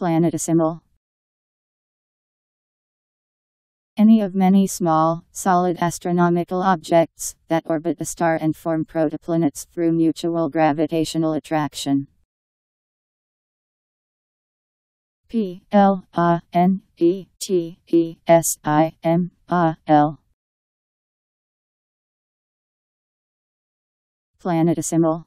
Planetesimal. Any of many small, solid astronomical objects that orbit a star and form protoplanets through mutual gravitational attraction. P L A N E T E S I M A L. Planetesimal.